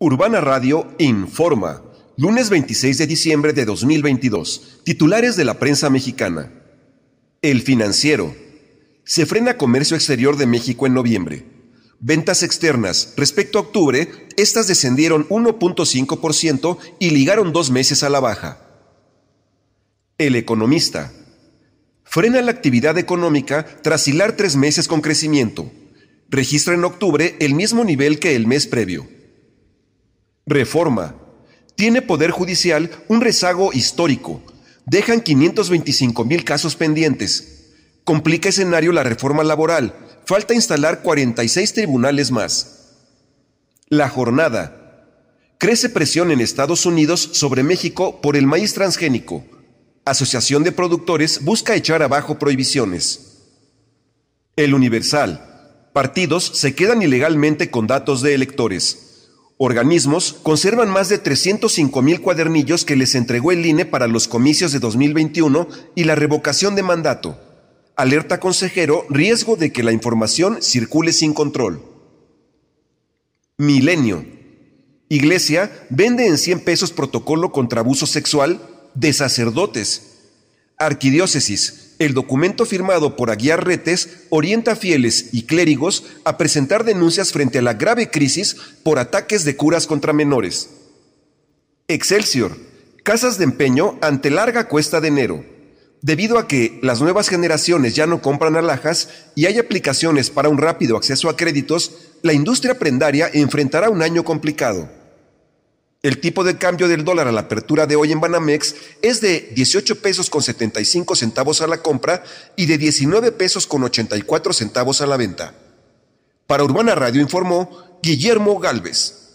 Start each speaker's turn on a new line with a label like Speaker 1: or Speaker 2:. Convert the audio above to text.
Speaker 1: Urbana Radio informa. Lunes 26 de diciembre de 2022. Titulares de la prensa mexicana. El financiero. Se frena comercio exterior de México en noviembre. Ventas externas. Respecto a octubre, estas descendieron 1.5% y ligaron dos meses a la baja. El economista. Frena la actividad económica tras hilar tres meses con crecimiento. Registra en octubre el mismo nivel que el mes previo. Reforma. Tiene Poder Judicial un rezago histórico. Dejan 525 mil casos pendientes. Complica escenario la reforma laboral. Falta instalar 46 tribunales más. La jornada. Crece presión en Estados Unidos sobre México por el maíz transgénico. Asociación de Productores busca echar abajo prohibiciones. El Universal. Partidos se quedan ilegalmente con datos de electores. Organismos conservan más de 305 mil cuadernillos que les entregó el INE para los comicios de 2021 y la revocación de mandato. Alerta consejero, riesgo de que la información circule sin control. Milenio. Iglesia vende en 100 pesos protocolo contra abuso sexual de sacerdotes. Arquidiócesis el documento firmado por Aguiar Retes orienta a fieles y clérigos a presentar denuncias frente a la grave crisis por ataques de curas contra menores. Excelsior, casas de empeño ante larga cuesta de enero. Debido a que las nuevas generaciones ya no compran alhajas y hay aplicaciones para un rápido acceso a créditos, la industria prendaria enfrentará un año complicado. El tipo de cambio del dólar a la apertura de hoy en Banamex es de 18 pesos con 75 centavos a la compra y de 19 pesos con 84 centavos a la venta. Para Urbana Radio informó Guillermo Galvez.